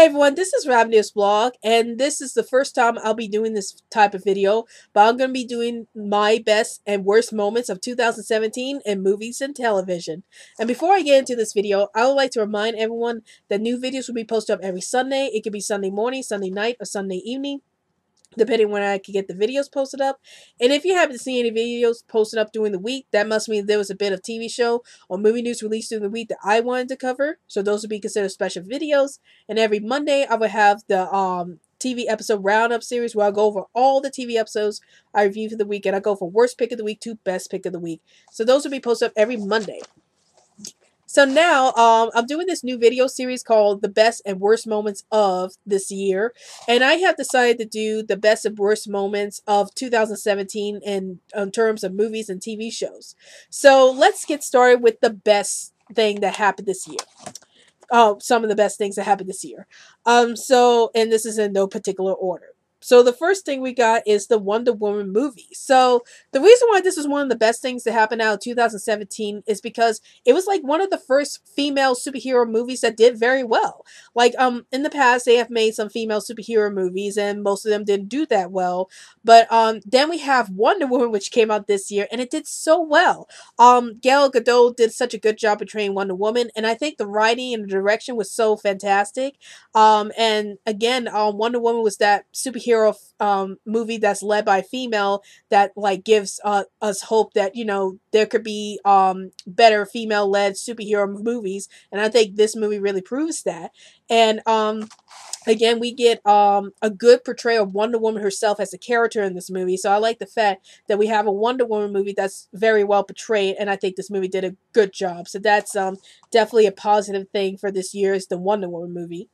Hey everyone, this is Rabbitears Blog, and this is the first time I'll be doing this type of video, but I'm going to be doing my best and worst moments of 2017 in movies and television. And before I get into this video, I would like to remind everyone that new videos will be posted up every Sunday. It could be Sunday morning, Sunday night, or Sunday evening depending when I can get the videos posted up. And if you haven't seen any videos posted up during the week, that must mean there was a bit of TV show or movie news released during the week that I wanted to cover. So those would be considered special videos. And every Monday, I would have the um TV episode roundup series where I go over all the TV episodes I review for the week and I go from worst pick of the week to best pick of the week. So those will be posted up every Monday. So now um, I'm doing this new video series called The Best and Worst Moments of this year. And I have decided to do the best and worst moments of 2017 in, in terms of movies and TV shows. So let's get started with the best thing that happened this year. Oh, some of the best things that happened this year. Um, so, and this is in no particular order. So the first thing we got is the Wonder Woman movie. So the reason why this is one of the best things to happen out of 2017 is because it was like one of the first female superhero movies that did very well. Like um in the past they have made some female superhero movies and most of them didn't do that well. But um then we have Wonder Woman which came out this year and it did so well. Um Gal Gadot did such a good job portraying Wonder Woman and I think the writing and the direction was so fantastic. Um and again um Wonder Woman was that superhero superhero um, movie that's led by female that like gives uh, us hope that you know there could be um, better female led superhero movies. And i think this movie really proves that. And um, again we get um, a good portrayal of wonder woman herself as a character in this movie. So i like the fact that we have a wonder woman movie that's very well portrayed and i think this movie did a good job. So that's um, definitely a positive thing for this year is the wonder woman movie.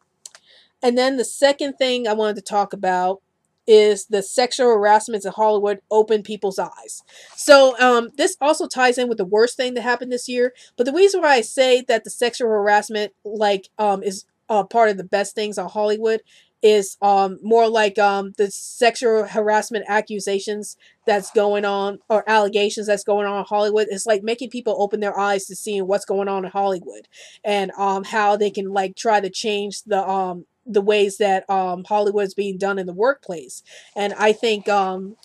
And then the second thing I wanted to talk about is the sexual harassment in Hollywood open people's eyes. So um, this also ties in with the worst thing that happened this year. But the reason why I say that the sexual harassment like um, is uh, part of the best things on Hollywood is um, more like um, the sexual harassment accusations that's going on or allegations that's going on in Hollywood. It's like making people open their eyes to seeing what's going on in Hollywood and um, how they can like try to change the um, the ways that um, Hollywood is being done in the workplace. And I think um,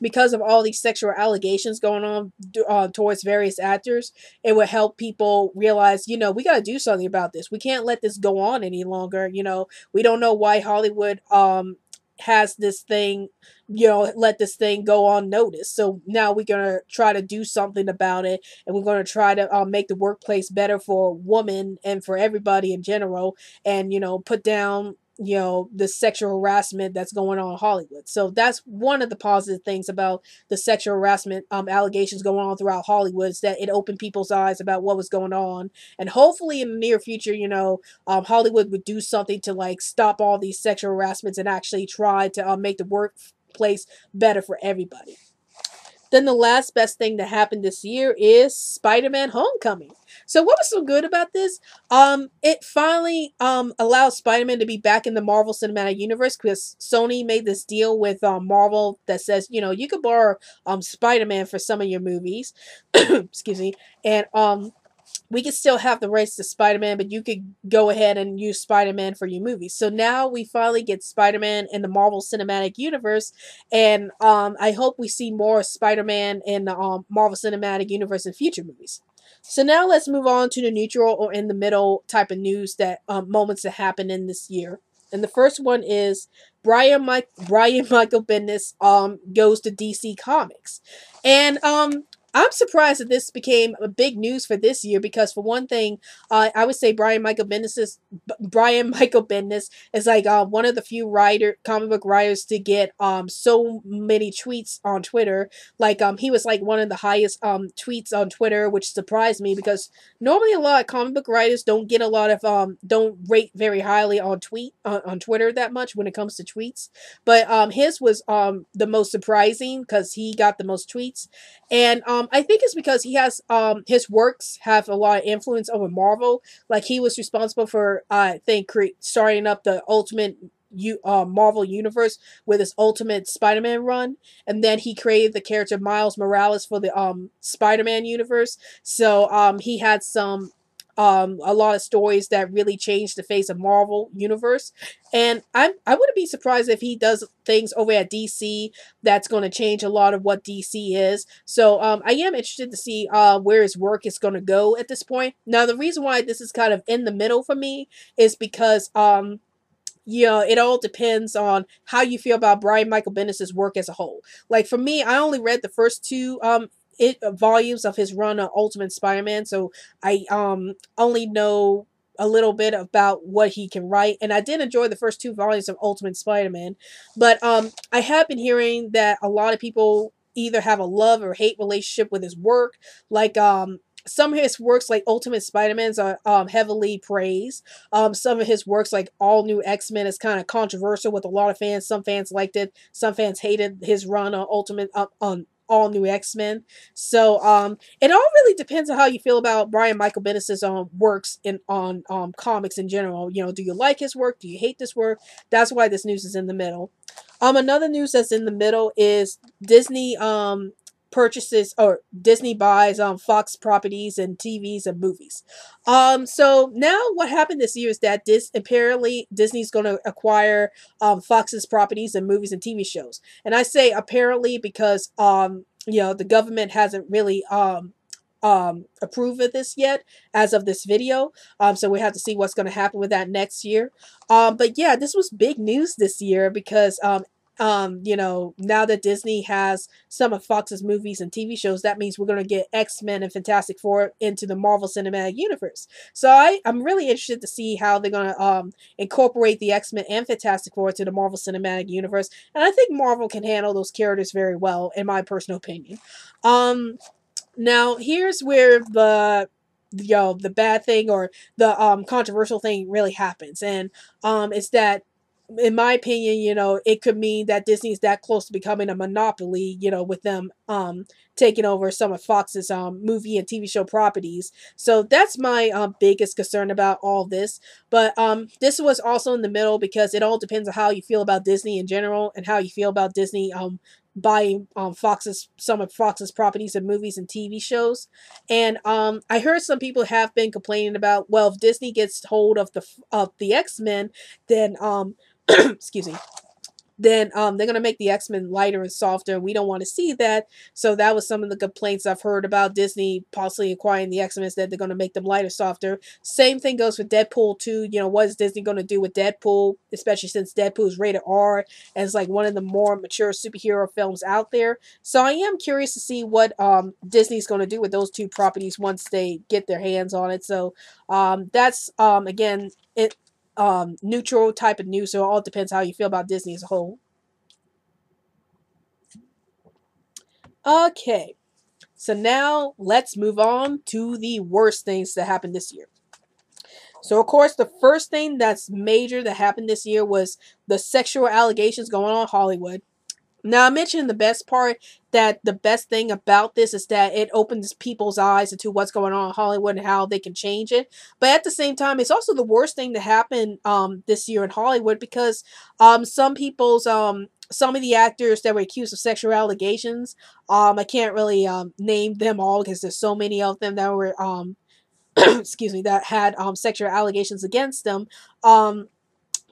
because of all these sexual allegations going on uh, towards various actors, it would help people realize, you know, we got to do something about this. We can't let this go on any longer. You know, we don't know why Hollywood um, has this thing, you know, let this thing go on notice. So now we're going to try to do something about it and we're going to try to uh, make the workplace better for women and for everybody in general and, you know, put down you know the sexual harassment that's going on in Hollywood. So that's one of the positive things about the sexual harassment um, allegations going on throughout Hollywood is that it opened people's eyes about what was going on, and hopefully in the near future, you know, um, Hollywood would do something to like stop all these sexual harassments and actually try to um, make the workplace better for everybody. Then the last best thing that happened this year is Spider-Man Homecoming. So what was so good about this? Um, it finally um allows Spider-Man to be back in the Marvel Cinematic Universe because Sony made this deal with um, Marvel that says, you know, you could borrow um Spider-Man for some of your movies. Excuse me. And um we could still have the rights to Spider-Man, but you could go ahead and use Spider-Man for your movies. So now we finally get Spider-Man in the Marvel Cinematic Universe, and um, I hope we see more Spider-Man in the um, Marvel Cinematic Universe in future movies. So now let's move on to the neutral or in the middle type of news that um, moments that happen in this year. And the first one is Brian Mike Brian Michael Bendis um goes to DC Comics. And um I'm surprised that this became a big news for this year because, for one thing, uh, I would say Brian Michael Bendis Brian Michael Bendis is like uh, one of the few writer comic book writers to get um so many tweets on Twitter. Like um he was like one of the highest um tweets on Twitter, which surprised me because normally a lot of comic book writers don't get a lot of um don't rate very highly on tweet on, on Twitter that much when it comes to tweets. But um his was um the most surprising because he got the most tweets, and um um, I think it's because he has um his works have a lot of influence over Marvel. Like he was responsible for I think cre- starting up the Ultimate you uh, Marvel universe with his Ultimate Spider-Man run, and then he created the character Miles Morales for the um Spider-Man universe. So um he had some um, a lot of stories that really changed the face of Marvel universe. And I'm I wouldn't be surprised if he does things over at DC that's going to change a lot of what DC is. So um, I am interested to see uh, where his work is going to go at this point. Now the reason why this is kind of in the middle for me is because um, you know, it all depends on how you feel about Brian Michael Bendis' work as a whole. Like for me, I only read the first two um it uh, volumes of his run on Ultimate Spider-Man, so I um only know a little bit about what he can write and I did enjoy the first two volumes of Ultimate Spider-Man, but um I have been hearing that a lot of people either have a love or hate relationship with his work, like um some of his works like Ultimate Spider-Man's are um, heavily praised. Um, some of his works like All New X-Men is kind of controversial with a lot of fans. Some fans liked it. Some fans hated his run on Ultimate uh, on all new X-Men. So um it all really depends on how you feel about Brian Michael Bendis' um works in on um comics in general. You know, do you like his work? Do you hate this work? That's why this news is in the middle. Um another news that's in the middle is Disney um purchases or Disney buys um Fox properties and TVs and movies. Um so now what happened this year is that this apparently Disney's going to acquire um Fox's properties and movies and TV shows. And I say apparently because um you know the government hasn't really um um approved of this yet as of this video um so we have to see what's going to happen with that next year um but yeah this was big news this year because um um, you know, now that Disney has some of Fox's movies and TV shows, that means we're going to get X Men and Fantastic Four into the Marvel Cinematic Universe. So I, I'm really interested to see how they're going to um, incorporate the X Men and Fantastic Four to the Marvel Cinematic Universe. And I think Marvel can handle those characters very well, in my personal opinion. Um, now, here's where the you know the bad thing or the um controversial thing really happens and um it's that in my opinion, you know, it could mean that Disney's that close to becoming a monopoly, you know, with them um taking over some of Fox's um movie and TV show properties. So that's my um biggest concern about all this. But um this was also in the middle because it all depends on how you feel about Disney in general and how you feel about Disney um buying um Fox's some of Fox's properties and movies and TV shows. And um I heard some people have been complaining about well if Disney gets hold of the of the X-Men then um excuse me, then um, they're going to make the X-Men lighter and softer. We don't want to see that. So that was some of the complaints I've heard about Disney possibly acquiring the X-Men is that they're going to make them lighter, softer. Same thing goes with Deadpool 2. You know, what is Disney going to do with Deadpool, especially since Deadpool is rated R and is like one of the more mature superhero films out there. So I am curious to see what um, Disney's going to do with those two properties once they get their hands on it. So um, that's, um, again, it um, neutral type of news. So it all depends how you feel about Disney as a whole. Okay, so now let's move on to the worst things that happened this year. So, of course, the first thing that's major that happened this year was the sexual allegations going on in Hollywood. Now, I mentioned the best part that the best thing about this is that it opens people's eyes into what's going on in Hollywood and how they can change it. But at the same time, it's also the worst thing to happen um, this year in Hollywood because um, some people's um, some of the actors that were accused of sexual allegations, um, I can't really um, name them all because there's so many of them that were um, excuse me that had um, sexual allegations against them. Um,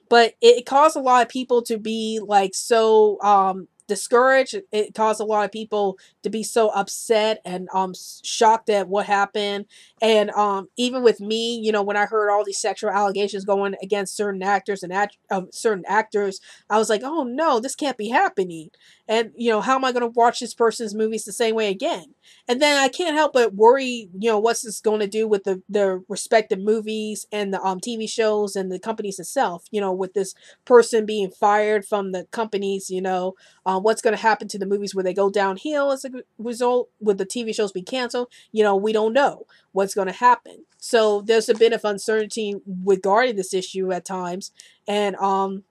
but it, caused a lot of people to be like so um discouraged. It caused a lot of people to be so upset and um shocked at what happened. And um even with me, you know, when I heard all these sexual allegations going against certain actors and act- um, certain actors, I was like, oh no, this can't be happening. And you know, how am I going to watch this person's movies the same way again? And then I can't help but worry, you know, what's this going to do with the the respective movies and the um TV shows and the companies itself? You know, with this person being fired from the companies, you know, um, what's going to happen to the movies where they go downhill as a result with the TV shows be canceled? You know, we don't know what's going to happen. So there's a bit of uncertainty regarding this issue at times, and um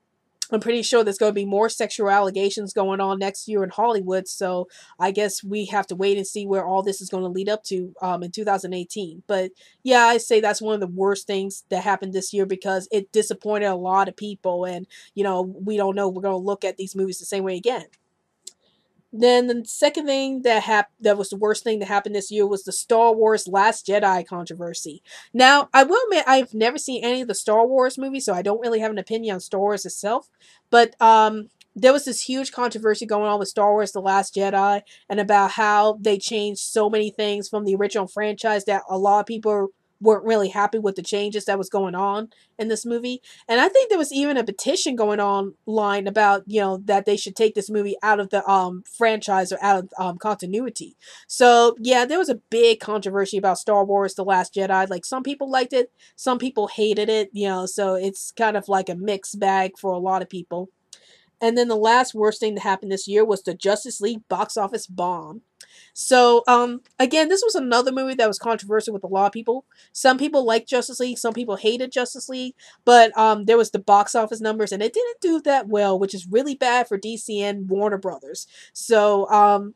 I'm pretty sure there's going to be more sexual allegations going on next year in Hollywood. So I guess we have to wait and see where all this is going to lead up to um, in 2018. But yeah, I say that's one of the worst things that happened this year because it disappointed a lot of people. And, you know, we don't know we're going to look at these movies the same way again. Then the second thing that hap- that was the worst thing that happened this year was the Star Wars Last Jedi controversy. Now, I will admit I've never seen any of the Star Wars movies, so I don't really have an opinion on Star Wars itself. But um, there was this huge controversy going on with Star Wars The Last Jedi and about how they changed so many things from the original franchise that a lot of people weren't really happy with the changes that was going on in this movie. And I think there was even a petition going online about, you know, that they should take this movie out of the um franchise or out of um continuity. So, yeah, there was a big controversy about Star Wars The Last Jedi. Like some people liked it, some people hated it, you know, so it's kind of like a mixed bag for a lot of people. And then the last worst thing that happened this year was the Justice League box office bomb. So, um, again, this was another movie that was controversial with a lot of people. Some people liked Justice League, some people hated Justice League, but um, there was the box office numbers, and it didn't do that well, which is really bad for DC and Warner Brothers. So, um,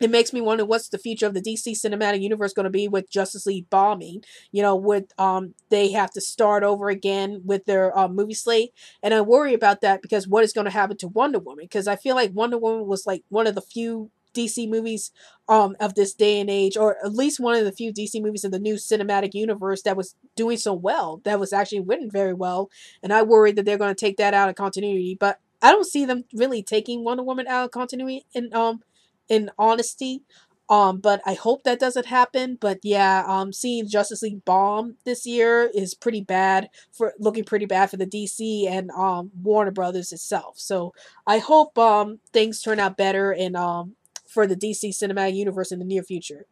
it makes me wonder what's the future of the DC cinematic universe going to be with Justice League bombing. You know, with um they have to start over again with their uh, movie slate, and I worry about that because what is going to happen to Wonder Woman? Because I feel like Wonder Woman was like one of the few DC movies um of this day and age, or at least one of the few DC movies in the new cinematic universe that was doing so well, that was actually written very well, and I worry that they're going to take that out of continuity, but. I don't see them really taking Wonder Woman out of continuity in um in honesty. Um, but I hope that doesn't happen. But yeah, um, seeing Justice League bomb this year is pretty bad for looking pretty bad for the DC and um Warner Brothers itself. So I hope um things turn out better and um for the DC cinematic universe in the near future.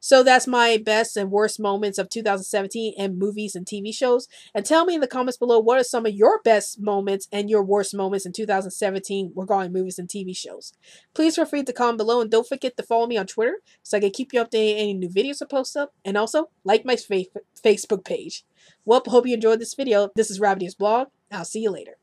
So that's my best and worst moments of 2017 in movies and TV shows. And tell me in the comments below what are some of your best moments and your worst moments in 2017 regarding movies and TV shows. Please feel free to comment below and don't forget to follow me on Twitter so I can keep you updated any new videos I post up. And also like my Facebook page. Well, hope you enjoyed this video. This is Rabbitears blog. I'll see you later.